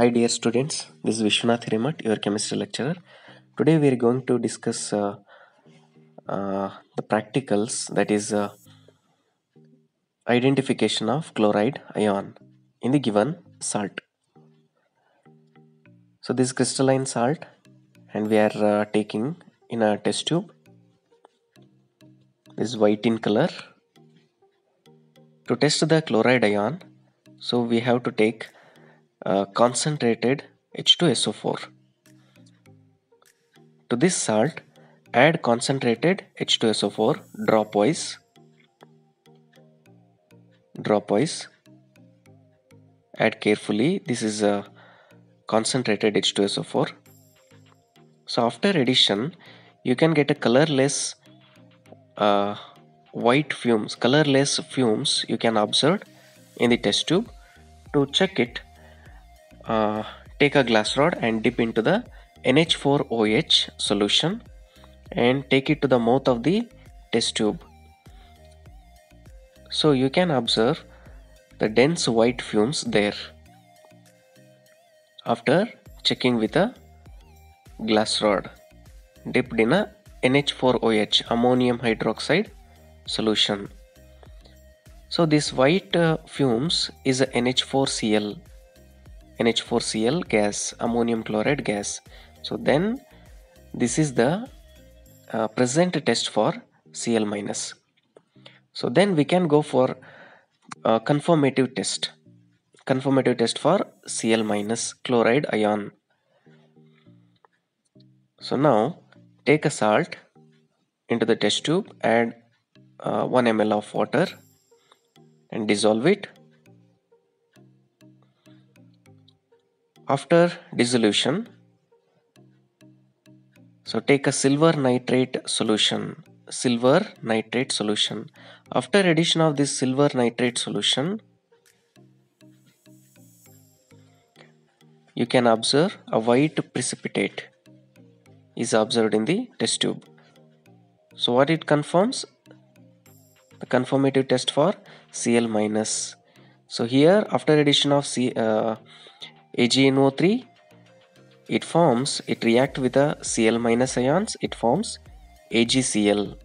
Hi dear students, this is Vishwanath Hiremath, your chemistry lecturer. Today we are going to discuss uh, uh, the practicals that is uh, identification of chloride ion in the given salt. So this crystalline salt and we are uh, taking in a test tube. This is white in color. To test the chloride ion, so we have to take uh, concentrated H2SO4. To this salt, add concentrated H2SO4 dropwise. Dropwise. Add carefully. This is a concentrated H2SO4. So after addition, you can get a colorless uh, white fumes, colorless fumes you can observe in the test tube. To check it, uh, take a glass rod and dip into the NH4OH solution and take it to the mouth of the test tube. So you can observe the dense white fumes there. After checking with a glass rod dipped in a NH4OH ammonium hydroxide solution. So this white uh, fumes is a NH4Cl NH4Cl gas ammonium chloride gas. So then this is the uh, present test for Cl minus. So then we can go for confirmative test. Confirmative test for Cl minus chloride ion. So now take a salt into the test tube, add uh, 1 ml of water and dissolve it. After dissolution, so take a silver nitrate solution, silver nitrate solution. After addition of this silver nitrate solution, you can observe a white precipitate is observed in the test tube. So what it confirms? The confirmative test for Cl minus. So here after addition of C, uh, AgNO3 it forms it react with the Cl- ions it forms AgCl